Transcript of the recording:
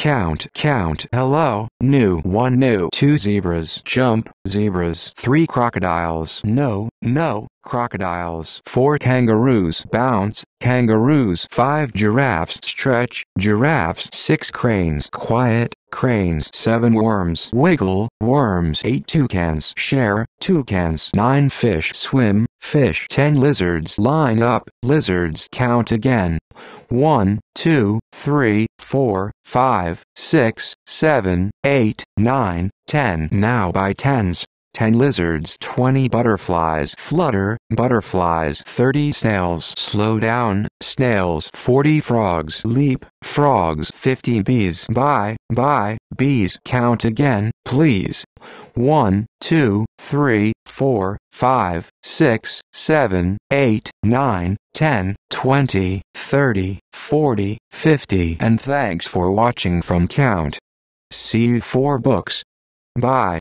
count, count, hello, gnu, one gnu, two zebras, jump, zebras, three crocodiles, no, no, crocodiles, four kangaroos, bounce, kangaroos, five giraffes, stretch, giraffes, six cranes, quiet, cranes, seven worms, wiggle, worms, eight toucans, share, toucans, nine fish, swim, fish, ten lizards, line up, lizards, count again. One, two, three, four, five, six, seven, eight, nine, ten. Now by tens. 10 lizards, 20 butterflies, flutter, butterflies, 30 snails, slow down, snails, 40 frogs, leap, frogs, 50 bees, bye, bye, bees, count again, please. 1, 2, 3, 4, 5, 6, 7, 8, 9, 10, 20, 30, 40, 50 and thanks for watching from Count. See you for books. Bye.